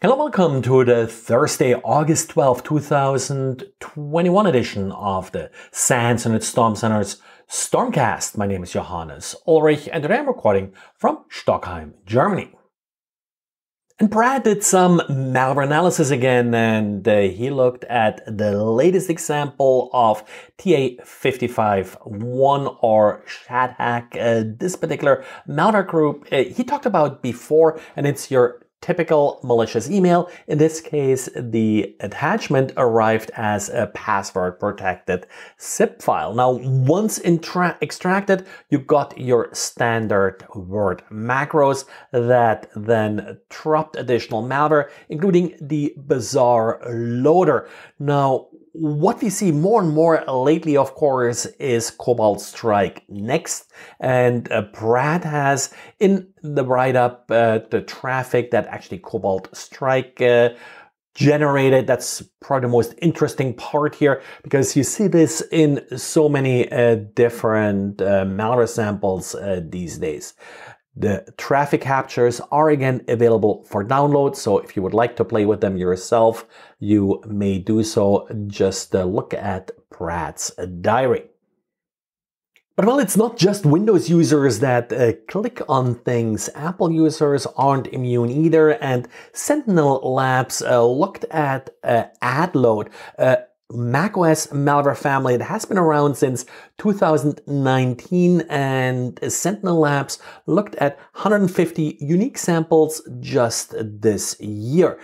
Hello, welcome to the Thursday, August 12, 2021 edition of the SANS and Storm Center's Stormcast. My name is Johannes Ulrich and today I'm recording from Stockholm, Germany. And Brad did some malware analysis again and uh, he looked at the latest example of TA551 or Shathak. Uh, this particular malware group uh, he talked about before and it's your typical malicious email. In this case, the attachment arrived as a password protected zip file. Now, once extracted, you got your standard word macros that then dropped additional malware, including the BazarLoader. Now, what we see more and more lately, of course, is Cobalt Strike Next. And uh, Brad has in the write-up uh, the traffic that actually Cobalt Strike uh, generated. That's probably the most interesting part here because you see this in so many uh, different uh, malware samples uh, these days. The traffic captures are again available for download, so if you would like to play with them yourself, you may do so. Just uh, look at Brad's diary. But well, it's not just Windows users that uh, click on things. Apple users aren't immune either, and Sentinel Labs uh, looked at uh, AdLoad, uh, macOS malware family that has been around since 2019 and Sentinel Labs looked at 150 unique samples just this year.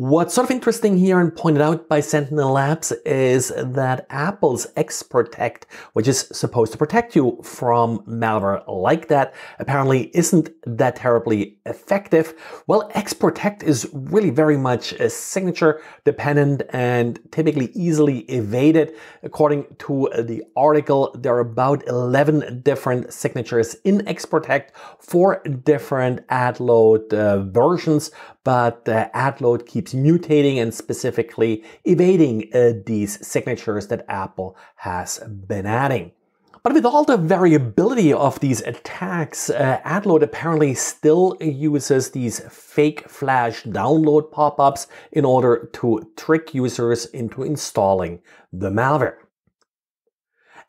What's sort of interesting here and pointed out by Sentinel Labs is that Apple's XProtect, which is supposed to protect you from malware like that, apparently isn't that terribly effective. Well, XProtect is really very much a signature dependent and typically easily evaded. According to the article, there are about 11 different signatures in XProtect for different AdLoad uh, versions, but the AdLoad keeps mutating and specifically evading uh, these signatures that Apple has been adding. But with all the variability of these attacks, uh, AdLoad apparently still uses these fake flash download pop-ups in order to trick users into installing the malware.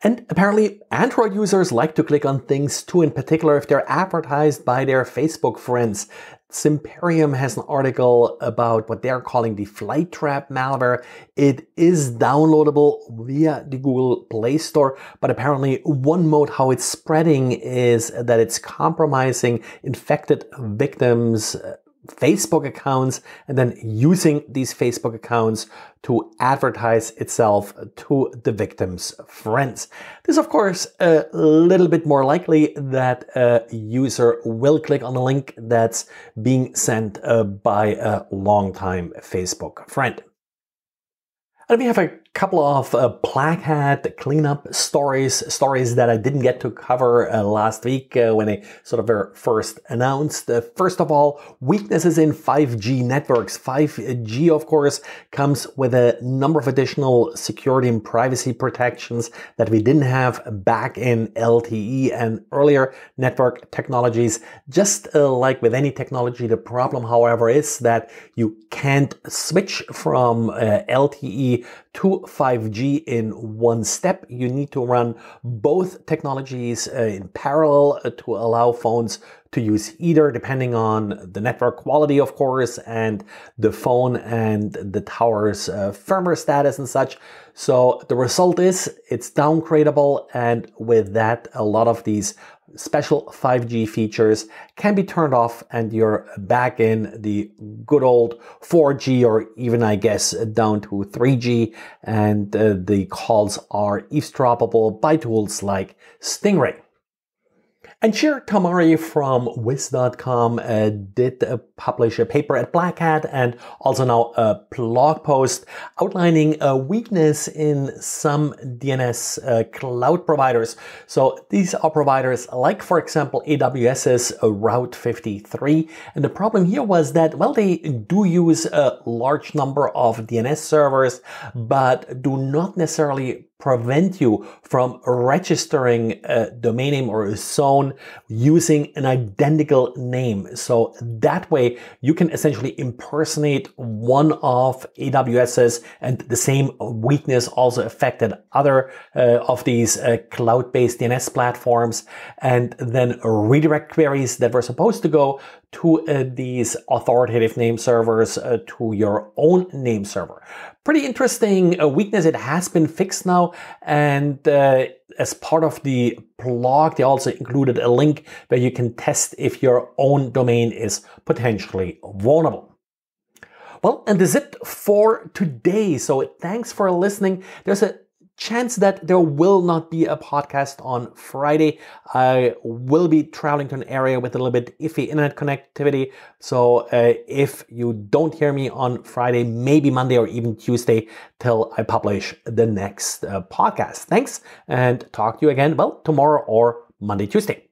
And apparently Android users like to click on things too, in particular if they're advertised by their Facebook friends. Zimperium has an article about what they're calling the FlyTrap malware. It is downloadable via the Google Play Store, but apparently one mode how it's spreading is that it's compromising infected victims uh, Facebook accounts and then using these Facebook accounts to advertise itself to the victim's friends. This, of course, a little bit more likely that a user will click on a link that's being sent uh, by a longtime Facebook friend. And we have a couple of uh, Hat cleanup stories, stories that I didn't get to cover uh, last week uh, when I sort of were first announced. Uh, first of all, weaknesses in 5G networks. 5G, of course, comes with a number of additional security and privacy protections that we didn't have back in LTE and earlier network technologies. Just uh, like with any technology, the problem, however, is that you can't switch from uh, LTE to 5G in one step. You need to run both technologies uh, in parallel uh, to allow phones to use either depending on the network quality, of course, and the phone and the tower's uh, firmware status and such. So the result is it's downgradable. And with that, a lot of these special 5G features can be turned off and you're back in the good old 4G or even I guess down to 3G and uh, the calls are eavesdroppable by tools like Stingray. And Shir Tamari from Wiz.com uh, did uh, publish a paper at Black Hat and also now a blog post outlining a weakness in some DNS uh, cloud providers. So these are providers like, for example, AWS's Route 53. And the problem here was that, well, they do use a large number of DNS servers, but do not necessarily prevent you from registering a domain name or a zone using an identical name. So that way you can essentially impersonate one of AWS's and the same weakness also affected other uh, of these uh, cloud-based DNS platforms and then redirect queries that were supposed to go to uh, these authoritative name servers uh, to your own name server. Pretty interesting uh, weakness. It has been fixed now. And uh, as part of the blog, they also included a link where you can test if your own domain is potentially vulnerable. Well, and that's it for today. So thanks for listening. There's a chance that there will not be a podcast on Friday. I will be traveling to an area with a little bit iffy internet connectivity. So uh, if you don't hear me on Friday, maybe Monday or even Tuesday till I publish the next uh, podcast. Thanks and talk to you again, well, tomorrow or Monday, Tuesday.